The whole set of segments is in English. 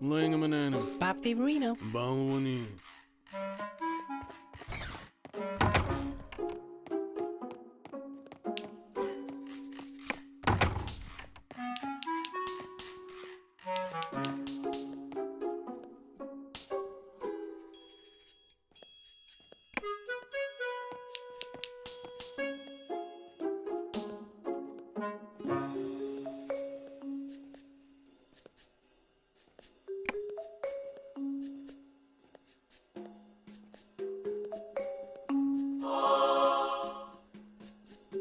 Lingamananum. Bob Favorino. Bawani.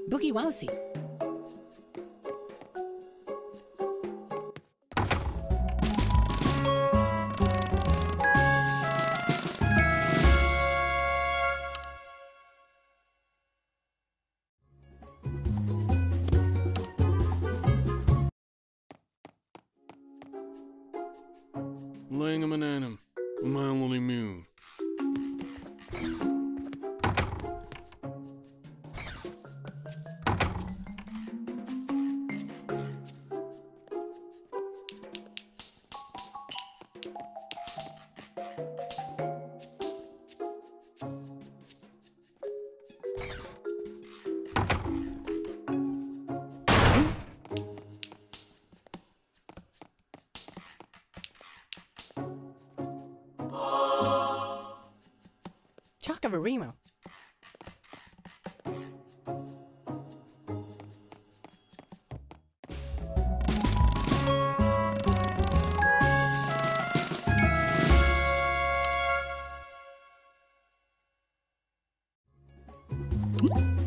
Boogie Wowsy. Lingamananum. Melody Moon. Chocorimo. Mm-hmm.